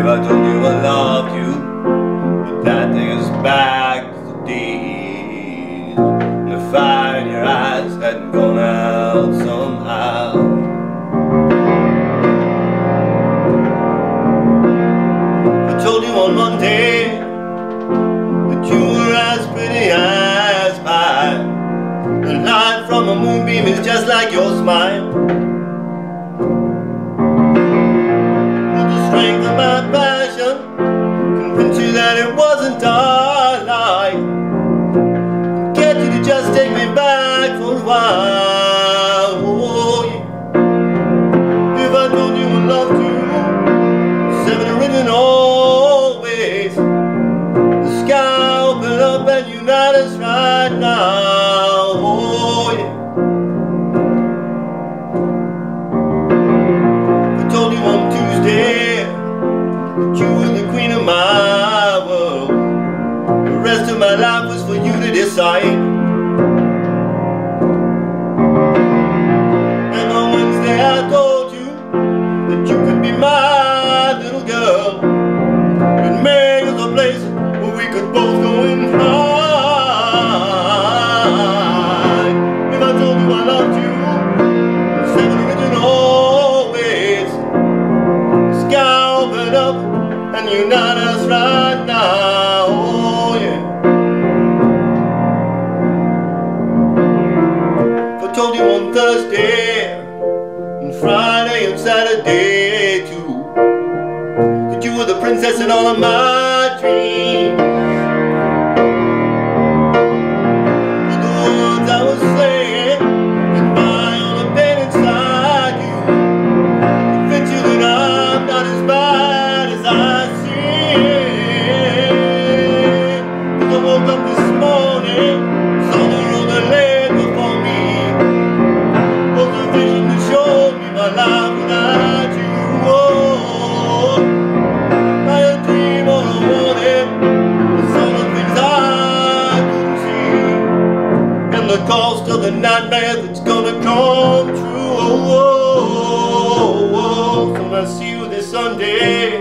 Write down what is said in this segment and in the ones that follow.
If I told you I loved you, but that thing is back to the days. The fire in your eyes hadn't gone out somehow. I told you on Monday that you were as pretty as pie. The light from a moonbeam is just like your smile. Strength of my passion, convince you that it wasn't a lie. Get you to just take me back for a while. Oh, yeah. If I told you I loved you, seven written always. The sky open up and unite you decide. And on Wednesday I told you that you could be my little girl. And make us a place where we could both go and hide. If I told you I loved you, seven written always. Sky open up and unite us right now. Thursday and Friday and Saturday too that you were the princess in all of my dreams. Cost of the nightmare that's gonna come true. Oh, oh, oh, oh so I see you this Sunday.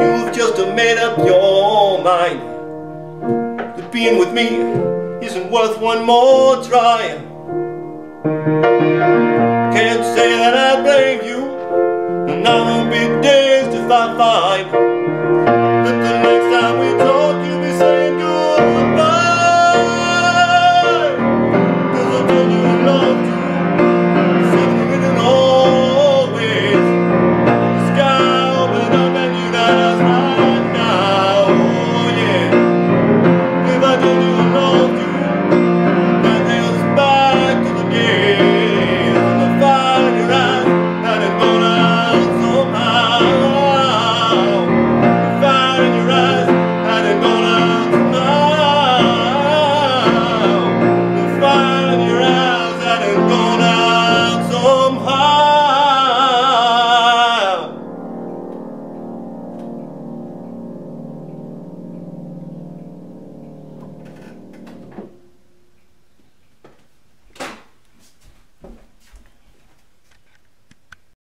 You've just made up your mind that being with me isn't worth one more try. Can't say that I blame you, and I will be dazed if I find